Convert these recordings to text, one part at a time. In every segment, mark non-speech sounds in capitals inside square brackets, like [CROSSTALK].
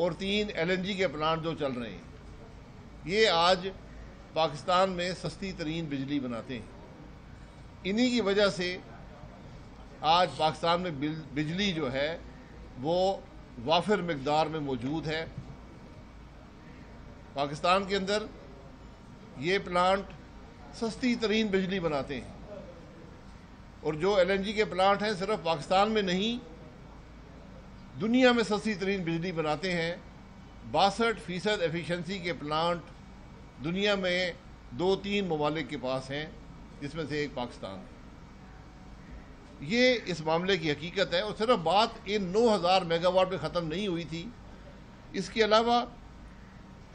और तीन एलएनजी के प्लांट जो चल रहे हैं। ये आज पाकिस्तान में सस्ती तरीन बिजली बनाते हैं। इन्हीं की वजह से आज पाकिस्तान में बिजली जो है, वो वाफिर मकदार में मौजूद है। पाकिस्तान के अंदर ये प्लांट सस्ती तरीन बिजली बनाते हैं। और जो एलएनजी के प्लांट हैं, सिर्फ़ पाकिस्तान में नहीं दुनिया में सस्ती तरीन बिजली बनाते हैं। बासठ फ़ीसद एफिशिएंसी के प्लांट दुनिया में दो तीन ममालिक के पास हैं, जिसमें से एक पाकिस्तान है। ये इस मामले की हकीकत है और सिर्फ़ बात इन 9000 मेगावाट में ख़त्म नहीं हुई थी। इसके अलावा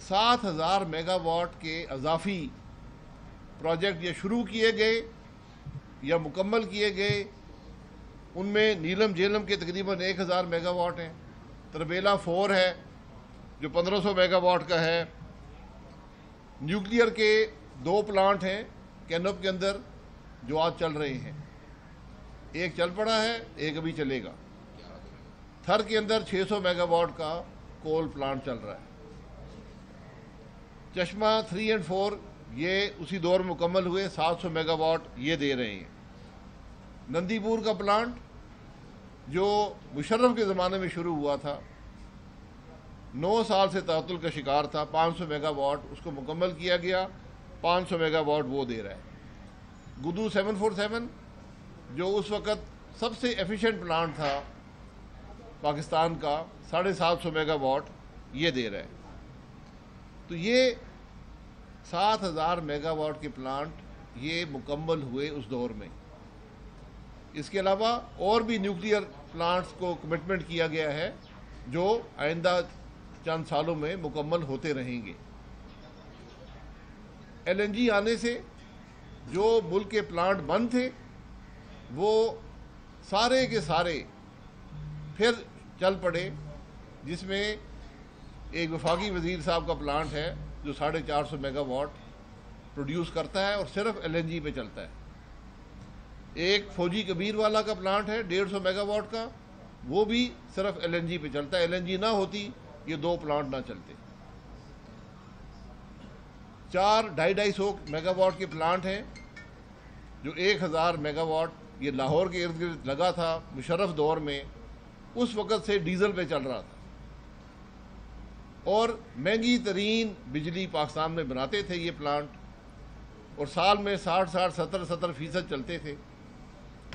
7000 मेगावाट के अजाफी प्रोजेक्ट ये शुरू किए गए या मुकम्मल किए गए उनमें नीलम झेलम के तकरीबन 1000 मेगावाट हैं। तरबेला फोर है, जो 1500 मेगावाट का है। न्यूक्लियर के दो प्लांट हैं, कैनप के अंदर, जो आज चल रहे हैं। एक चल पड़ा है, एक अभी चलेगा। थर के अंदर 600 मेगावाट का कोल प्लांट चल रहा है। चश्मा थ्री एंड फोर, ये उसी दौर में मुकम्मल हुए 700 मेगावाट ये दे रहे हैं। नंदीपुर का प्लांट, जो मुशर्रफ के ज़माने में शुरू हुआ था, नौ साल से तातुल का शिकार था 500 मेगावाट उसको मुकम्मल किया गया 500 मेगावाट वो दे रहा है। गुदू 747 जो उस वक़्त सबसे एफिशिएंट प्लांट था पाकिस्तान का, साढ़े सात सौ मेगावाट ये दे रहा है। तो ये सात हज़ार मेगावाट के प्लांट ये मुकम्मल हुए उस दौर में। इसके अलावा और भी न्यूक्लियर प्लांट्स को कमिटमेंट किया गया है, जो आइंदा चंद सालों में मुकम्मल होते रहेंगे। एलएनजी आने से जो मुल्क के प्लांट बंद थे, वो सारे के सारे फिर चल पड़े, जिसमें एक वफाकी वज़ीर साहब का प्लांट है, जो साढ़े चार सौ मेगावाट प्रोड्यूस करता है और सिर्फ़ एलएनजी पे चलता है। एक फौजी कबीर वाला का प्लांट है, डेढ़ सौ मेगावाट का, वो भी सिर्फ़ एलएनजी पे चलता है। एलएनजी ना होती, ये दो प्लांट ना चलते। चार ढाई ढाई सौ मेगावाट के प्लांट हैं, जो एक हज़ार मेगावाट, ये लाहौर के इर्द गिर्द लगा था, मुशर्रफ दौर में, उस वक़्त से डीजल पे चल रहा था। और महँगी तरीन बिजली पाकिस्तान में बनाते थे ये प्लांट, और साल में साठ साठ, सत्तर सत्तर फ़ीसद चलते थे।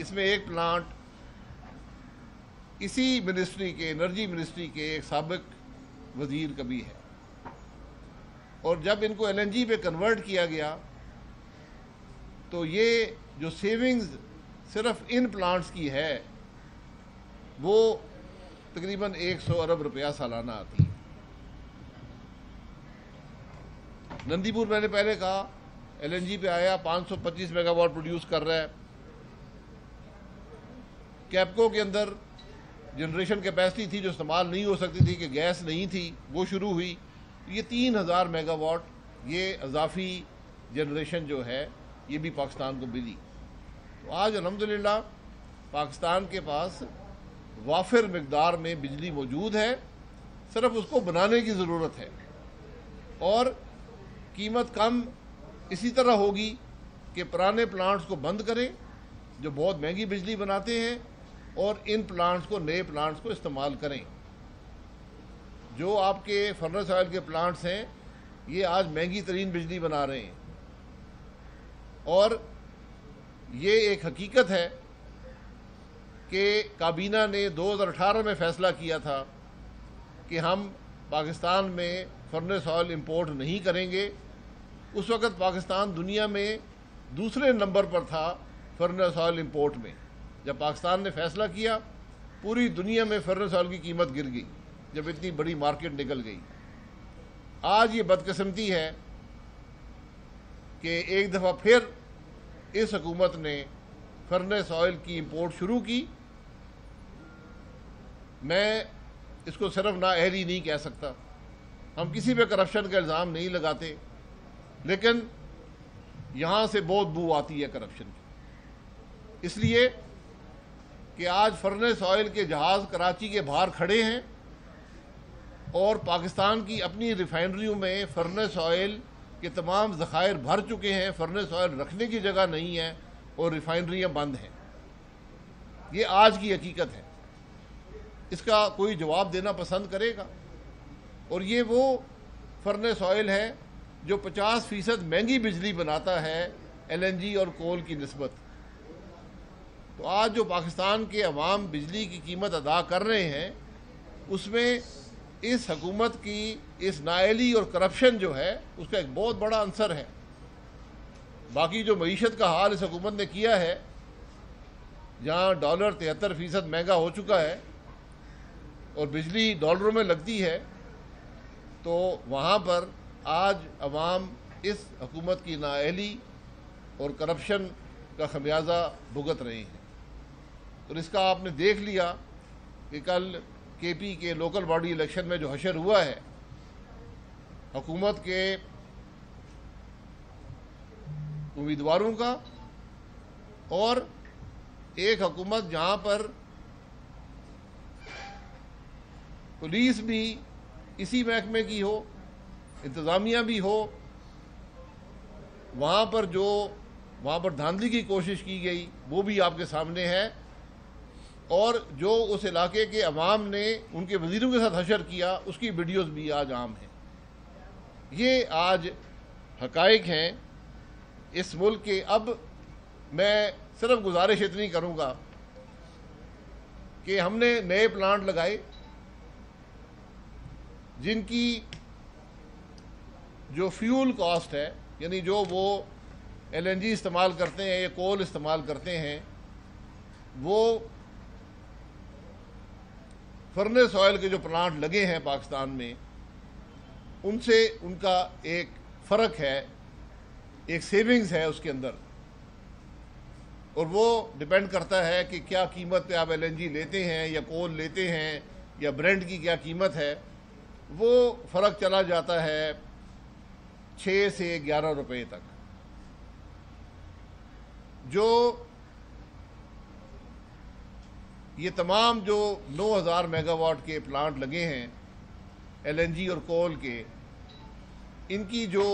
इसमें एक प्लांट इसी मिनिस्ट्री के एनर्जी मिनिस्ट्री के एक सबक वज़ीर का भी है। और जब इनको एलएनजी पे कन्वर्ट किया गया तो ये जो सेविंग्स सिर्फ़ इन प्लांट्स की है, वो तकरीबन 100 अरब रुपया सालाना आती है। नंदीपुर मैंने पहले कहा एलएनजी पे आया 525 मेगावाट प्रोड्यूस कर रहा है। कैपको के अंदर जनरेशन कैपेसिटी थी जो इस्तेमाल नहीं हो सकती थी, कि गैस नहीं थी, वो शुरू हुई। ये तीन हज़ार मेगावाट, ये अजाफी जनरेशन जो है, ये भी पाकिस्तान को मिली। तो आज अलहमदिल्ला पाकिस्तान के पास वाफिर मकदार में बिजली मौजूद है। सिर्फ़ उसको बनाने की ज़रूरत है। और कीमत कम इसी तरह होगी कि पुराने प्लांट्स को बंद करें, जो बहुत महँगी बिजली बनाते हैं और इन प्लांट्स को, नए प्लांट्स को इस्तेमाल करें। जो आपके फर्नेस ऑयल के प्लांट्स हैं, ये आज महँगी तरीन बिजली बना रहे हैं। और ये एक हकीकत है कि काबीना ने 2018 में फ़ैसला किया था कि हम पाकिस्तान में फर्नेस ऑयल इंपोर्ट नहीं करेंगे। उस वक़्त पाकिस्तान दुनिया में दूसरे नंबर पर था फर्नेस ऑयल इंपोर्ट में। जब पाकिस्तान ने फैसला किया, पूरी दुनिया में फर्नेस ऑयल की कीमत गिर गई, जब इतनी बड़ी मार्केट निकल गई। आज ये बदकस्मती है कि एक दफ़ा फिर इस हकूमत ने फर्नेस ऑयल की इंपोर्ट शुरू की। मैं इसको सिर्फ़ ना अहली नहीं कह सकता। हम किसी पे करप्शन का इल्ज़ाम नहीं लगाते, लेकिन यहाँ से बहुत बू आती है करप्शन। की इसलिए कि आज फर्नेस ऑयल के जहाज़ कराची के बाहर खड़े हैं और पाकिस्तान की अपनी रिफाइनरियों में फर्नेस ऑयल के तमाम ज़खायर भर चुके हैं। फर्नेस ऑयल रखने की जगह नहीं है और रिफाइनरियाँ बंद हैं। ये आज की हकीकत है। इसका कोई जवाब देना पसंद करेगा। और ये वो फर्नेस ऑयल है जो 50 फ़ीसद महँगी बिजली बनाता है एलएनजी और कोल की नस्बत। तो आज जो पाकिस्तान के अवाम बिजली की कीमत अदा कर रहे हैं, उसमें इस हकूमत की, इस नाइली और करप्शन जो है, उसका एक बहुत बड़ा अंसर है। बाकी जो मीशत का हाल इस हकूमत ने किया है, जहाँ डॉलर तिहत्तर फ़ीसद महँगा हो चुका है और बिजली डॉलरों में लगती है तो वहाँ पर आज अवाम इस हकूमत की नाअहली और करप्शन का खमियाजा भुगत रहे हैं। और इसका आपने देख लिया कि कल के पी के लोकल बॉडी इलेक्शन में जो हशर हुआ है, हुकूमत के उम्मीदवारों का और एक हुकूमत जहाँ पर पुलिस भी इसी महकमे की हो, इंतज़ामिया भी हो, वहाँ पर जो, वहाँ पर धांधली की कोशिश की गई, वो भी आपके सामने है। और जो उस इलाके के अवाम ने उनके वजीरों के साथ हशर किया, उसकी वीडियोज़ भी आज आम हैं। ये आज हकाइक हैं। इस मुल्क के अब मैं सिर्फ़ गुजारिश इतनी करूँगा कि हमने नए प्लांट लगाए, जिनकी जो फ्यूल कॉस्ट है, यानी जो वो एलएनजी इस्तेमाल करते हैं या कोल इस्तेमाल करते हैं, वो फर्नेस ऑयल के जो प्लांट लगे हैं पाकिस्तान में, उनसे उनका एक फ़र्क है, एक सेविंग्स है उसके अंदर। और वो डिपेंड करता है कि क्या कीमत पे आप एलएनजी लेते हैं या कोल लेते हैं या ब्रेंड की क्या कीमत है। वो फ़र्क चला जाता है छः से ग्यारह रुपए तक। जो ये तमाम जो 9000 मेगावाट के प्लांट लगे हैं, एलएनजी और कोल के, इनकी जो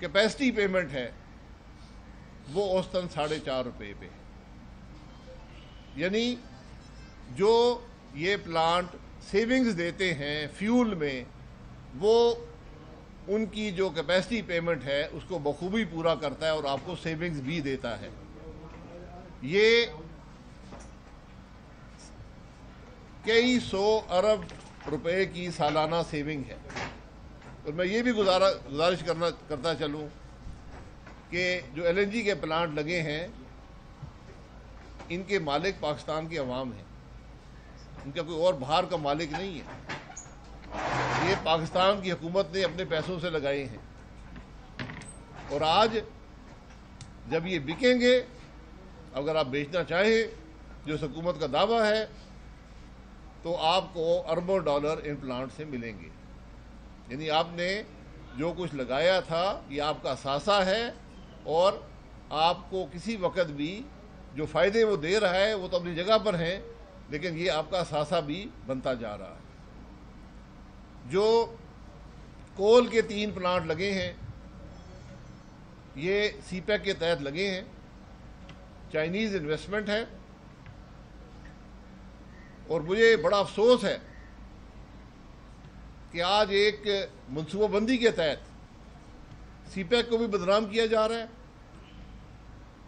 कैपेसिटी पेमेंट है, वो औसतन साढ़े चार रुपये पे यानी जो ये प्लांट सेविंग्स देते हैं फ्यूल में, वो उनकी जो कैपेसिटी पेमेंट है, उसको बखूबी पूरा करता है और आपको सेविंग्स भी देता है। ये कई सौ अरब रुपए की सालाना सेविंग है। और मैं ये भी गुजारा, गुजारिश करना, करता चलूँ कि जो एलएनजी के प्लांट लगे हैं, इनके मालिक पाकिस्तान के अवाम हैं। इनका कोई और बाहर का मालिक नहीं है। ये पाकिस्तान की हुकूमत ने अपने पैसों से लगाए हैं। और आज जब ये बिकेंगे अगर आप बेचना चाहें, जो हुकूमत का दावा है तो आपको अरबों डॉलर इन प्लांट से मिलेंगे। यानी आपने जो कुछ लगाया था, ये आपका सासा है, और आपको किसी वक्त भी जो फ़ायदे वो दे रहा है, वो तो अपनी जगह पर हैं, लेकिन ये आपका सासा भी बनता जा रहा है। जो कोल के तीन प्लांट लगे हैं, ये सीपैक के तहत लगे हैं चाइनीज़ इन्वेस्टमेंट है और मुझे बड़ा अफसोस है कि आज एक मनसूबाबंदी के तहत सीपैक को भी बदनाम किया जा रहा है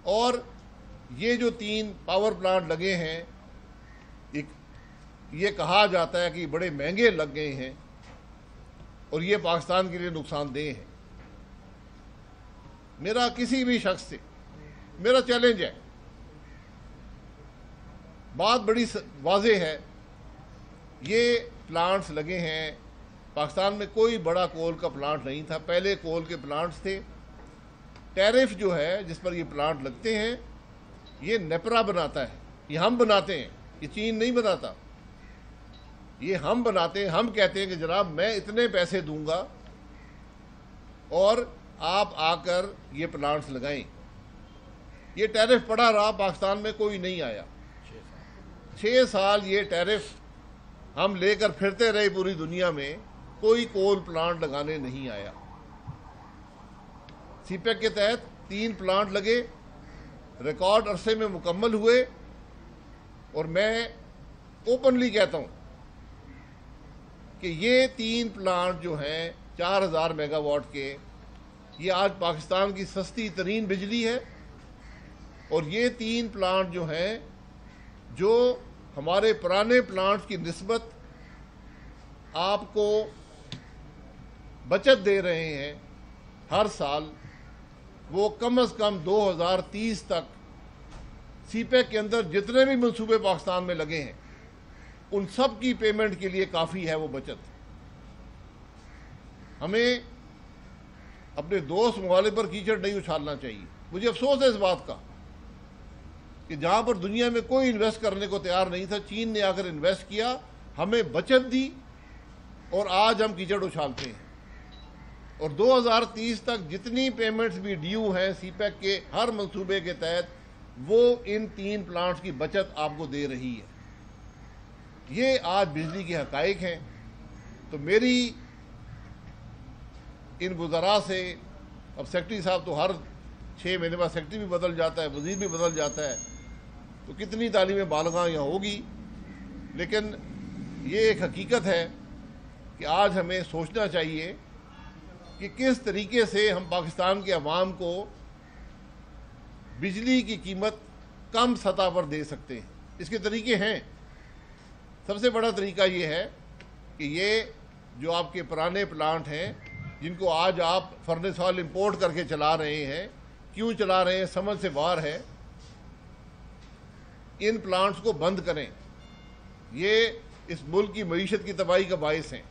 और ये जो तीन पावर प्लांट लगे हैं, एक, ये कहा जाता है कि बड़े महँगे लग गए हैं और ये पाकिस्तान के लिए नुकसानदेह है। मेरा किसी भी शख्स से, मेरा चैलेंज है बात बड़ी वाजे है। ये प्लांट्स लगे हैं। पाकिस्तान में कोई बड़ा कोल का प्लांट नहीं था। पहले कोल के प्लांट्स थे। टैरिफ जो है, जिस पर ये प्लांट लगते हैं, ये नेपरा बनाता है। ये हम बनाते हैं। ये चीन नहीं बनाता। ये हम बनाते हैं। हम कहते हैं कि जनाब, मैं इतने पैसे दूँगा और आप आकर ये प्लांट्स लगाएँ। ये टैरिफ पड़ा रहा। पाकिस्तान में कोई नहीं आया। छः साल ये टैरिफ हम लेकर फिरते रहे पूरी दुनिया में, कोई कोल प्लांट लगाने नहीं आया। सीपेक के तहत तीन प्लांट लगे, रिकॉर्ड अरसे में मुकम्मल हुए, और मैं ओपनली कहता हूँ कि ये तीन प्लांट जो हैं, चार हज़ार मेगावाट के, ये आज पाकिस्तान की सस्ती तरीन बिजली है, और ये तीन प्लांट जो हैं, जो हमारे पुराने प्लांट्स की नस्बत आपको बचत दे रहे हैं हर साल। वो कम अज़ कम 2030 तक सीपैक के अंदर जितने भी मंसूबे पाकिस्तान में लगे हैं, उन सब की पेमेंट के लिए काफ़ी है वो बचत। हमें अपने दोस्त मुहाले पर कीचड़ नहीं उछालना चाहिए। मुझे अफसोस है इस बात का। कि जहाँ पर दुनिया में कोई इन्वेस्ट करने को तैयार नहीं था, चीन ने आकर इन्वेस्ट किया, हमें बचत दी और आज हम कीचड़ उछालते हैं। और 2030 तक जितनी पेमेंट्स भी ड्यू हैं सीपैक के, हर मंसूबे के तहत, वो इन तीन प्लांट्स की बचत आपको दे रही है। ये आज बिजली के हकाइक हैं। तो मेरी इन गुजरा से, अब सेक्रेटरी साहब तो हर छः महीने बाद सेक्रेटरी भी बदल जाता है, वज़ीर भी बदल जाता है। तो कितनी तालीम बालगा यहाँ होगी? लेकिन ये एक हकीकत है कि आज हमें सोचना चाहिए कि किस तरीके से हम पाकिस्तान के अवाम को बिजली की कीमत कम सतह पर दे सकते हैं। इसके तरीके हैं। सबसे बड़ा तरीका ये है कि ये जो आपके पुराने प्लांट हैं, जिनको आज आप फर्नेस ऑयल इंपोर्ट करके चला रहे हैं, क्यों चला रहे हैं, समझ से बाहर है। इन प्लांट्स को बंद करें। ये इस मुल्क की मीशत की तबाही का बायस हैं।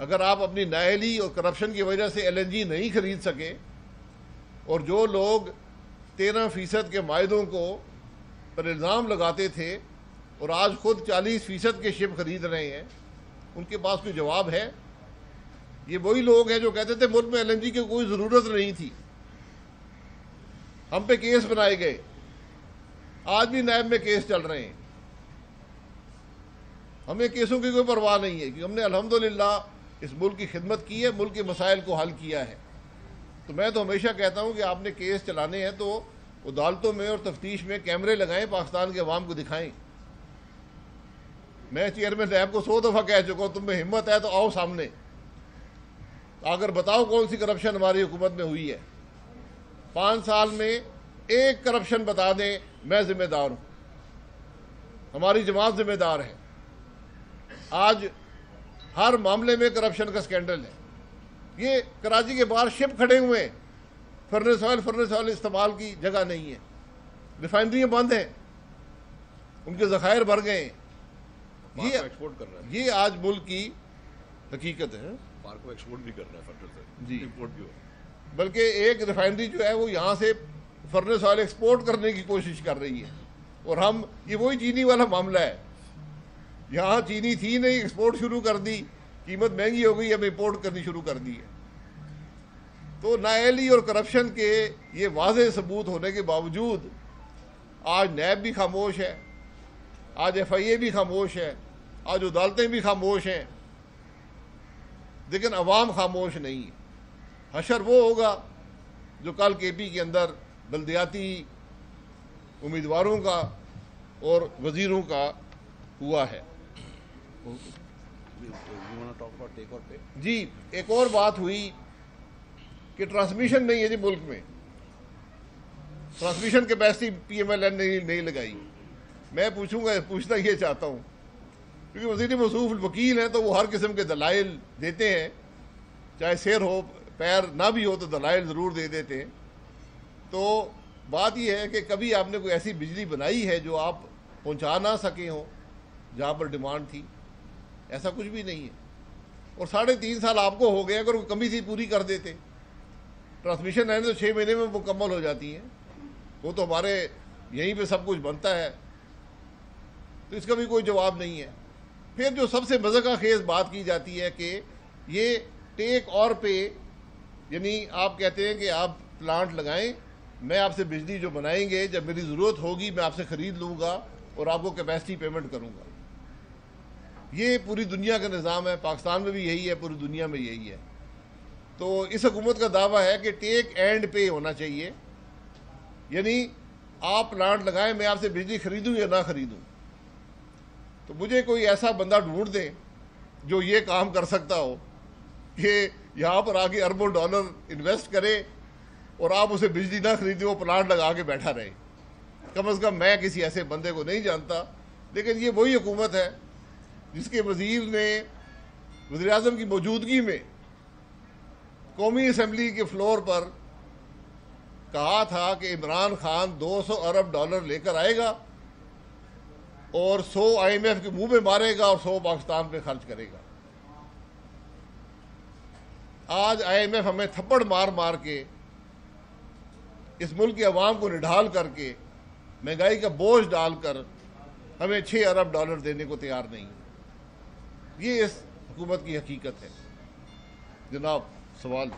अगर आप अपनी नाहली और करप्शन की वजह से एलएनजी नहीं खरीद सके, और जो लोग तेरह फ़ीसद के माहों को पर इल्ज़ाम लगाते थे और आज खुद चालीस फ़ीसद के शिप खरीद रहे हैं, उनके पास कोई जवाब है? ये वही लोग हैं जो कहते थे मुल्क में एलएनजी की कोई ज़रूरत नहीं थी। हम पे केस बनाए गए। आज भी नैब में केस चल रहे हैं। हमें केसों की कोई परवाह नहीं है, क्योंकि हमने अल्हम्दुलिल्लाह इस मुल्क की खिदमत की है, मुल्क के मसाइल को हल किया है। तो मैं तो हमेशा कहता हूँ कि आपने केस चलाने हैं तो अदालतों में और तफ्तीश में कैमरे लगाएँ, पाकिस्तान के अवाम को दिखाएँ। मैं चेयरमैन साहब को सौ दफ़ा कह चुका हूँ, तुम्हें हिम्मत है तो आओ सामने। अगर बताओ कौन सी करप्शन हमारी हुकूमत में हुई है। पाँच साल में एक करप्शन बता दें मैं जिम्मेदार हूँ। हमारी जमात जिम्मेदार है। आज हर मामले में करप्शन का स्कैंडल है। ये कराची के बाहर शिप खड़े हुए हैं। फर्नेस ऑयल फर्नेस ऑयल इस्तेमाल की जगह नहीं है। रिफाइनरियाँ बंद हैं। उनके जखायर भर गए ये एक्सपोर्ट कर रहा है। ये आज मुल्क की हकीकत है। को एक्सपोर्ट भी कर रहा है जी। इंपोर्ट भी हो। रहा है बल्कि एक रिफाइनरी जो है वो यहाँ से फर्नेस ऑयल एक्सपोर्ट करने की कोशिश कर रही है। और हम, ये वही चीनी वाला मामला है। यहाँ चीनी थी नहीं एक्सपोर्ट शुरू कर दी। कीमत महँगी हो गई अब इम्पोर्ट करनी शुरू कर दी है। तो नाअहली और करप्शन के ये वाज सबूत होने के बावजूद आज नैब भी खामोश है, आज एफ़ आई ए भी खामोश है, आज अदालतें भी खामोश हैं। लेकिन अवाम खामोश नहीं है। हशर वो होगा जो कल के पी के अंदर बल्दियाती उम्मीदवारों का और वजीरों का हुआ है? जी एक और बात हुई कि ट्रांसमिशन नहीं है जी मुल्क में। ट्रांसमिशन कैपेसिटी पीएमएलएन ने नहीं लगाई। मैं पूछूँगा पूछना ये चाहता हूँ क्योंकि वज़ीर मसूफ वकील हैं तो वो हर किस्म के दलाइल देते हैं। चाहे शेर हो पैर ना भी हो तो दलाइल ज़रूर दे देते हैं। तो बात यह है कि कभी आपने कोई ऐसी बिजली बनाई है जो आप पहुँचा ना सके हो, जहाँ पर डिमांड थी? ऐसा कुछ भी नहीं है। और साढ़े तीन साल आपको हो गए, अगर कोई कमी सी पूरी कर देते। ट्रांसमिशन लाइन तो छः महीने में मुकम्मल हो जाती हैं। वो तो हमारे यहीं पे सब कुछ बनता है। तो इसका भी कोई जवाब नहीं है। फिर जो सबसे मज़े खेज बात की जाती है कि ये टेक और पे, यानी आप कहते हैं कि आप प्लांट लगाएँ मैं आपसे बिजली जो बनाएँगे, जब मेरी ज़रूरत होगी, मैं आपसे ख़रीद लूँगा और आपको कैपेसिटी पेमेंट करूँगा। ये पूरी दुनिया का निज़ाम है, पाकिस्तान में भी यही है, पूरी दुनिया में यही है। तो इस हुकूमत का दावा है कि टेक एंड पे होना चाहिए। यानी आप प्लांट लगाएँ, मैं आपसे बिजली खरीदूं या ना खरीदूं। तो मुझे कोई ऐसा बंदा ढूंढ दें जो ये काम कर सकता हो कि यहाँ पर आके अरबों डॉलर इन्वेस्ट करे और आप उसे बिजली ना खरीदे, वो प्लांट लगा के बैठा रहे। कम अज़ कम मैं किसी ऐसे बंदे को नहीं जानता, लेकिन ये वही हुकूमत है, जिसके वज़ीर ने वजी अजम की मौजूदगी में कौमी असम्बली के फ्लोर पर कहा था कि इमरान खान 200 अरब डॉलर लेकर आएगा और 100 आईएमएफ के मुँह में मारेगा और 100 पाकिस्तान पे खर्च करेगा। आज आईएमएफ हमें थप्पड़ मार मार के इस मुल्क की आवाम को निढाल करके महँगाई का बोझ डालकर हमें छः अरब डॉलर देने को तैयार नहीं ये इस हुकूमत की हकीकत है। जनाब, सवाल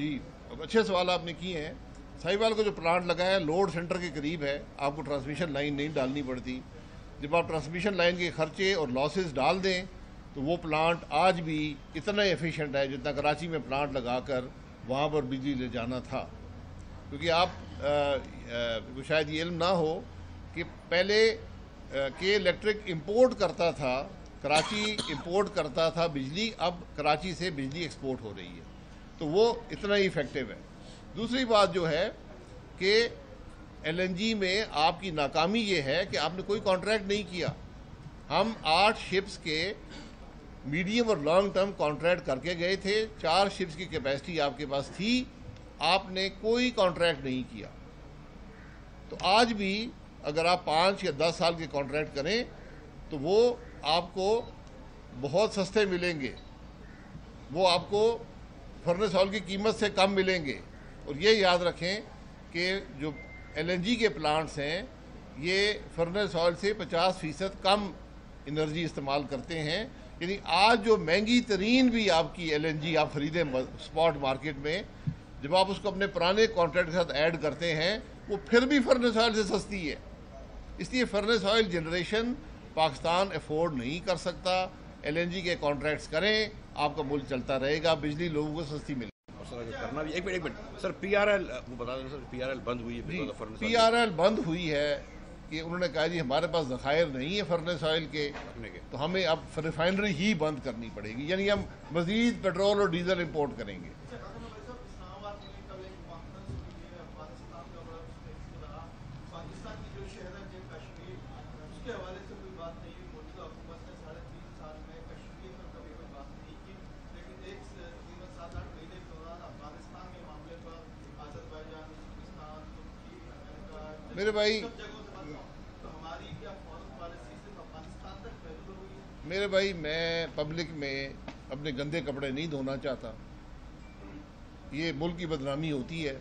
जी अच्छे सवाल आपने किए हैं। साहिवाल का जो प्लांट लगा है लोड सेंटर के करीब है। आपको ट्रांसमिशन लाइन नहीं डालनी पड़ती। जब आप ट्रांसमिशन लाइन के खर्चे और लॉसेस डाल दें तो वो प्लांट आज भी इतना एफिशिएंट है जितना कराची में प्लांट लगाकर वहाँ पर बिजली ले जाना था। क्योंकि आप को शायद ये इल्म ना हो कि पहले आ, के इलेक्ट्रिक इंपोर्ट करता था कराची इंपोर्ट करता था बिजली अब कराची से बिजली एक्सपोर्ट हो रही है। तो वो इतना ही इफ़ेक्टिव है। दूसरी बात जो है कि एलएनजी में आपकी नाकामी ये है कि आपने कोई कॉन्ट्रैक्ट नहीं किया। हम आठ शिप्स के मीडियम और लॉन्ग टर्म कॉन्ट्रैक्ट करके गए थे। चार शिप्स की कैपेसिटी आपके पास थी। आपने कोई कॉन्ट्रैक्ट नहीं किया। तो आज भी अगर आप पाँच या दस साल के कॉन्ट्रैक्ट करें तो वो आपको बहुत सस्ते मिलेंगे। वो आपको फर्नेस ऑयल की कीमत से कम मिलेंगे। और ये याद रखें कि जो एलएनजी के प्लांट्स हैं, ये फर्नेस ऑयल से 50 फ़ीसद कम एनर्जी इस्तेमाल करते हैं। यानी आज जो महँगी तरीन भी आपकी एलएनजी आप ख़रीदें स्पॉट मार्केट में, जब आप उसको अपने पुराने कॉन्ट्रैक्ट के साथ ऐड करते हैं, वो फिर भी फर्नेस ऑयल से सस्ती है। इसलिए furnace oil generation Pakistan afford नहीं कर सकता। एलएनजी के कॉन्ट्रैक्ट्स करें आपका मूल्य चलता रहेगा बिजली लोगों को सस्ती मिले सर करना भी एक मिनट एक मिनट। सर पीआरएल वो बता दें सर पीआरएल बंद हुई है पीआरएल बंद हुई है कि उन्होंने कहा जी हमारे पास जखायर नहीं है फर्नेस ऑयल के तो हमें अब रिफाइनरी ही बंद करनी पड़ेगी। यानी हम मजीद पेट्रोल और डीजल इम्पोर्ट करेंगे। मेरे भाई। मेरे भाई मैं पब्लिक में अपने गंदे कपड़े नहीं धोना चाहता। ये मुल्क की बदनामी होती है।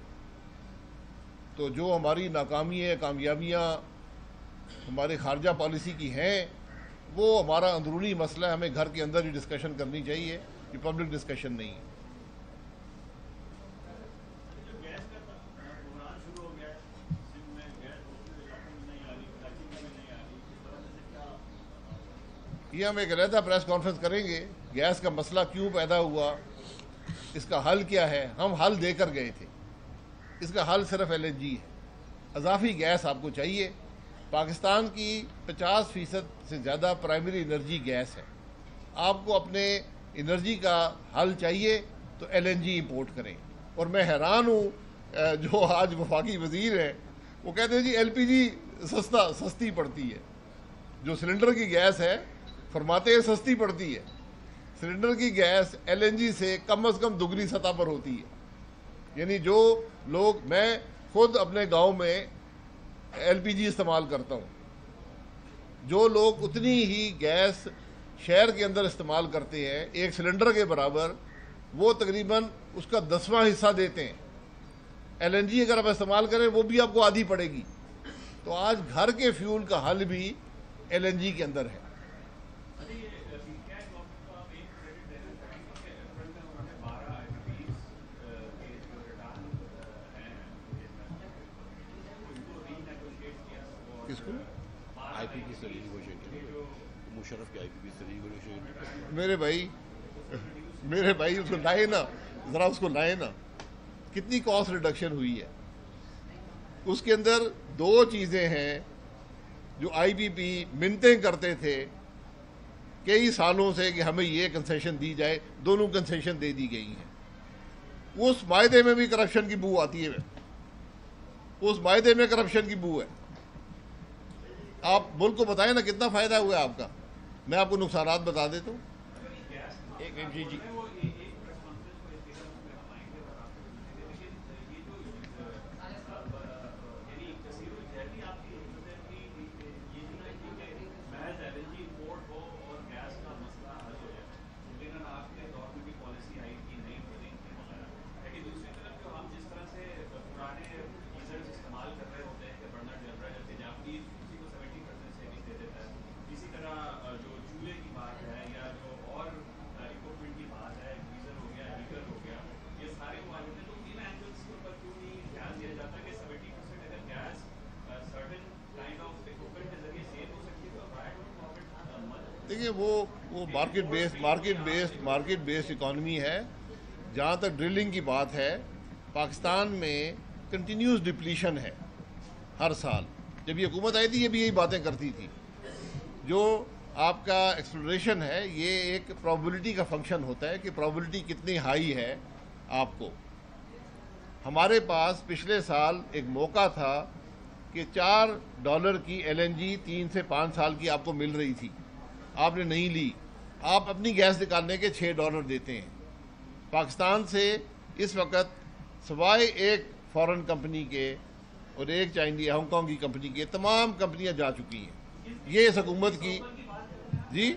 तो जो हमारी नाकामी है कामयाबियाँ हमारे खारजा पॉलिसी की हैं वो हमारा अंदरूनी मसला है। हमें घर के अंदर ही डिस्कशन करनी चाहिए। ये पब्लिक डिस्कशन नहीं है। ये हम एक रहता प्रेस कॉन्फ्रेंस करेंगे, गैस का मसला क्यों पैदा हुआ, इसका हल क्या है, हम हल देकर गए थे। इसका हल सिर्फ़ एलएनजी है। अजाफी गैस आपको चाहिए। पाकिस्तान की 50 फ़ीसद से ज़्यादा प्राइमरी एनर्जी गैस है। आपको अपने एनर्जी का हल चाहिए तो एलएनजी इंपोर्ट करें। और मैं हैरान हूँ जो आज वफाकी वज़ीर हैं, वो कहते हैं जी एलपीजी सस्ता, सस्ती पड़ती है। जो सिलेंडर की गैस है फरमाते हैं, सस्ती पड़ती है। सिलेंडर की गैस एलएनजी से कम से कम दुगनी सतह पर होती है। यानी जो लोग, मैं खुद अपने गाँव में एलपीजी इस्तेमाल करता हूँ। जो लोग उतनी ही गैस शहर के अंदर इस्तेमाल करते हैं, एक सिलेंडर के बराबर, वो तकरीबन उसका दसवां हिस्सा देते हैं। एलएनजी अगर आप इस्तेमाल करें, वो भी आपको आधी पड़ेगी। तो आज घर के फ्यूल का हल भी एलएनजी के अंदर है। किसको? आईपीपी से रिनेगोशिएट किया मुशर्रफ के आईपीपी से रिनेगोशिएट किया मेरे भाई मेरे भाई, उसको लाए ना, ज़रा उसको लाए ना। कितनी कॉस्ट रिडक्शन हुई है। उसके अंदर दो चीज़ें हैं, जो आईपीपी मिनतें करते थे, कई सालों से कि हमें ये कंसेशन दी जाए, दोनों कंसेशन दे दी गई हैं। उस मायदे में भी करप्शन की बू आती है। उस मायदे में करप्शन की बू है। आप मुल्क को बताएँ ना कितना फ़ायदा हुआ है आपका। मैं आपको नुकसान बता देता हूँ। एक एक जी जी इसी तरह अ, जो चूल्हे की बात है या जो और इक्विपमेंट की बात है गीजर हो गया हीटर हो गया ये सारे को आ जाते हैं तो इन एंगल्स के ऊपर क्यों नहीं ध्यान दिया जाता कि सेवेंटी परसेंट अगर gas certain kind of equipment के ज़रिए सेव हो सकती है तो वाई डोंट प्रॉफिट मच देखिए वो वो market based market based market based economy है। जहाँ तक ड्रिलिंग की बात है, पाकिस्तान में कंटिन्यूस डिप्लीशन है हर साल। जब ये हुकूमत आई थी, ये भी यही बातें करती थी। जो आपका एक्सप्लोरेशन है, ये एक प्रोबेबिलिटी का फ़ंक्शन होता है कि प्रोबेबिलिटी कितनी हाई है आपको। हमारे पास पिछले साल एक मौका था कि चार डॉलर की एलएनजी तीन से पाँच साल की आपको मिल रही थी। आपने नहीं ली। आप अपनी गैस निकालने के छः डॉलर देते हैं। पाकिस्तान से इस वक्त सवाए एक फॉरेन कंपनी के और एक चाइनी हांगकांग की कंपनी के तमाम कंपनियाँ जा चुकी हैं। ये इस हुकूमत की जी?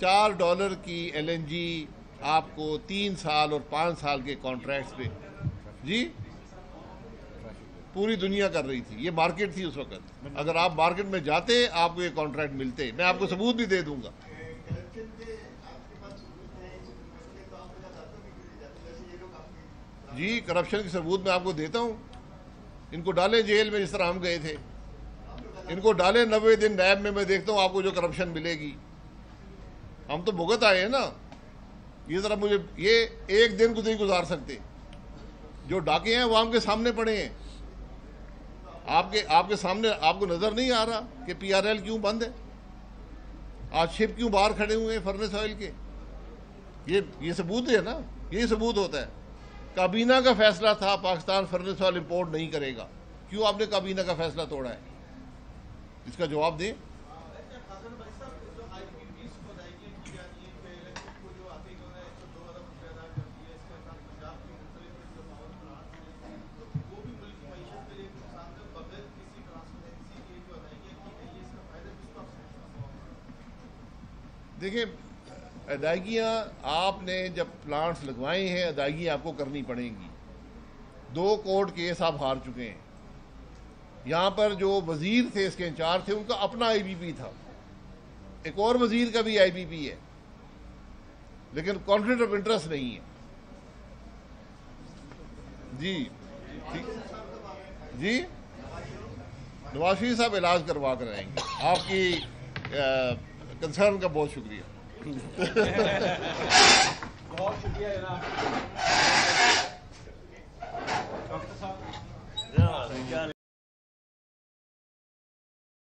चार डॉलर की एलएनजी आपको तीन साल और पाँच साल के कॉन्ट्रैक्ट्स पे। जी? पूरी दुनिया कर रही थी। ये मार्केट थी उस वक्त। अगर आप मार्केट में जाते, आपको ये कॉन्ट्रैक्ट मिलते। मैं आपको सबूत भी दे दूँगा। जी करप्शन के सबूत मैं आपको देता हूँ। इनको डालें जेल में, जिस तरह हम गए थे। इनको डालें नब्बे दिन नैब में, मैं देखता हूँ आपको जो करप्शन मिलेगी। हम तो भुगत आए हैं ना। ये ज़रा मुझे, ये एक दिन को नहीं गुजार सकते। जो डाके हैं, वो आपके सामने पड़े हैं। आपके आपके सामने आपको नज़र नहीं आ रहा कि पीआरएल क्यों बंद है? आज शिप क्यों बाहर खड़े हुए हैं फर्नेस ऑयल के? ये ये सबूत है ना? ये सबूत होता है। काबीना का फैसला था, पाकिस्तान फर्नेस ऑयल इम्पोर्ट नहीं करेगा। क्यों आपने काबीना का फैसला तोड़ा है? इसका जवाब दें। देखिए, अदायगियाँ आपने जब प्लांट्स लगवाए हैं, अदायगी आपको करनी पड़ेंगी। दो कोर्ट केस आप हार चुके हैं। यहाँ पर जो वज़ीर थे, इसके इंचार्ज थे, उनका अपना आईबीपी था। एक और वज़ीर का भी आईबीपी है। लेकिन कॉन्फ्लिक्ट ऑफ़ इंटरेस्ट नहीं है। जी, ठीक। जी? नवाज़ साहब इलाज करवा कर आएँगे। आपकी कंसर्न का बहुत शुक्रिया। [LAUGHS] बहुत शुक्रिया